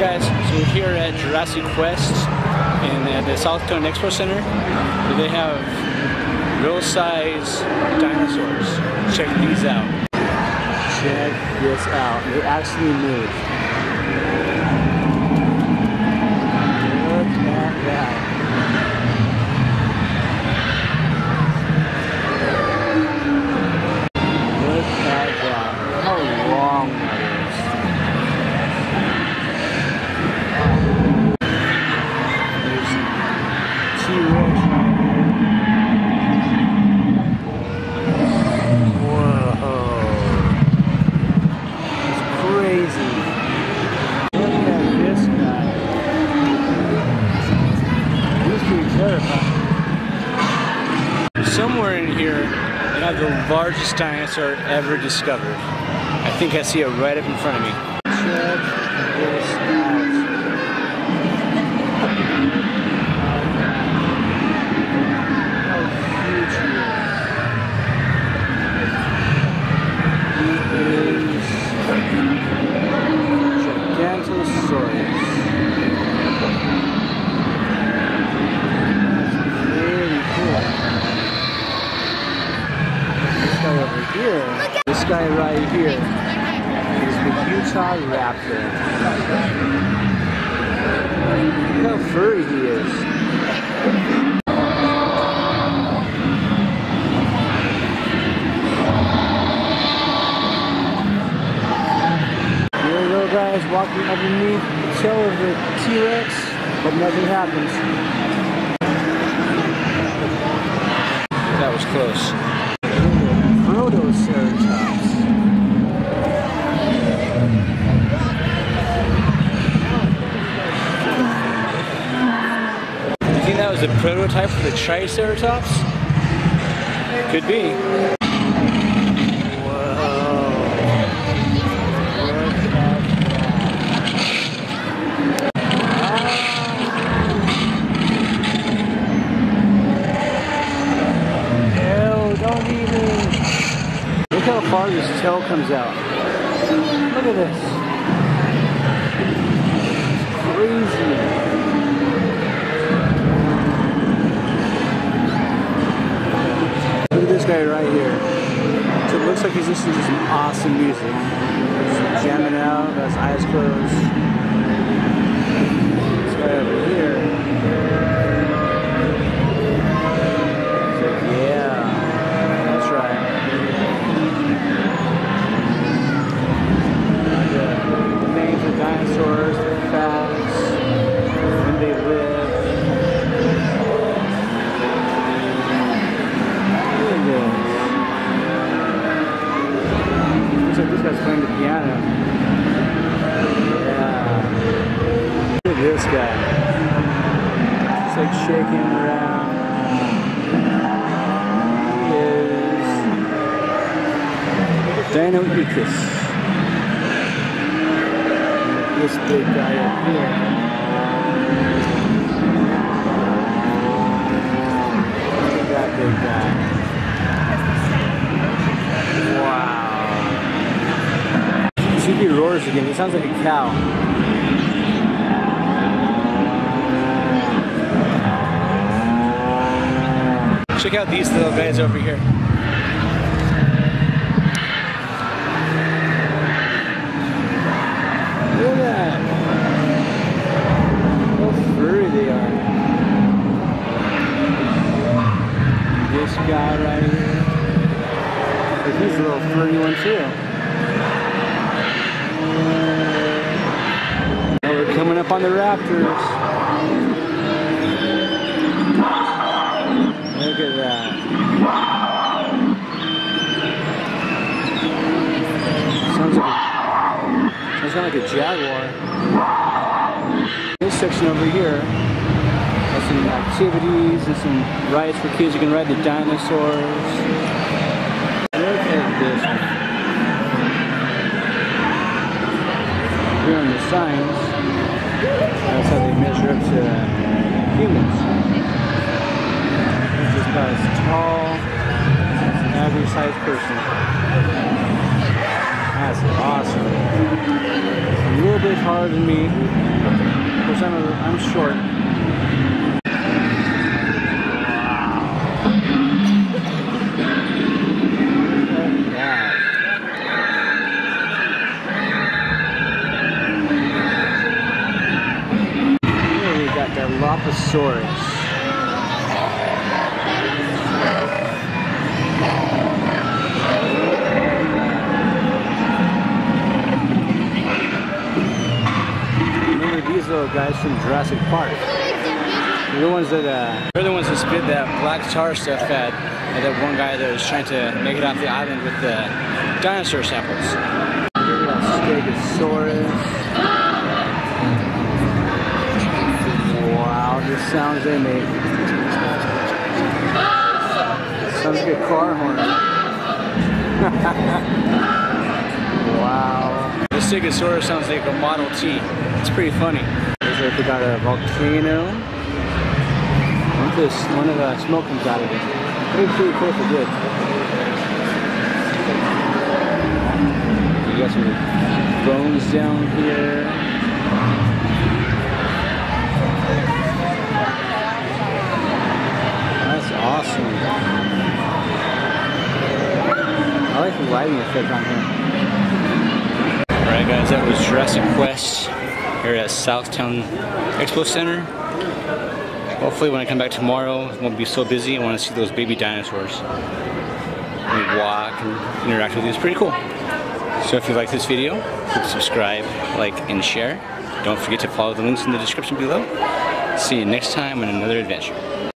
guys, so we're here at Jurassic Quest in at the South Towne Expo Center. They have real size dinosaurs. Check these out. Check this out. They actually move. They have the largest dinosaur ever discovered. I think I see it right up in front of me. Guy right here is the Utah Raptor. Look how furry he is. Here we go guys walking underneath the tail of the T-Rex, but nothing happens. That was close. Was a prototype for the Triceratops? Could be. Don't me. Look how far this tail comes out. Look at this. Crazy. Guy right here. So it looks like he's listening to some awesome music. Just jamming out, his eyes closed. This guy over here. Guy. He's like shaking around. He is Deinonychus. This big guy up here. That big guy. Wow. See he roars again. He sounds like a cow. Check out these little guys over here. Look at that. How furry they are. This guy right here. He's a little furry one too. Now we're coming up on the raptors. At that. Sounds like a Sounds like a jaguar. This section over here has some activities and some rides for kids. You can ride the dinosaurs. Look at this. Here on the signs, It's just tall average sized person. That's awesome. A little bit harder than me, Because I'm, a- I'm short. Here we got the. Little guys from Jurassic Park? They're the ones that uh, They're the ones that spit that black tar stuff at at that one guy that was trying to make it off the island with the dinosaur samples. Here we got Stegosaurus. Wow, the sounds they make. Sounds like a car horn. wow. The Stegosaurus sounds like a Model T. It's pretty funny. Looks like we got a volcano. One of the, one of the smoke comes out of it. Pretty pretty cool for good. You got some bones down here. That's awesome. I like the lighting effect on here. Alright guys, that was Jurassic Quest here at South Towne Expo Center. Hopefully when I come back tomorrow, it won't be so busy. I want to see those baby dinosaurs. And walk and interact with you. It's pretty cool. So if you like this video, subscribe, like, and share. Don't forget to follow the links in the description below. See you next time on another adventure.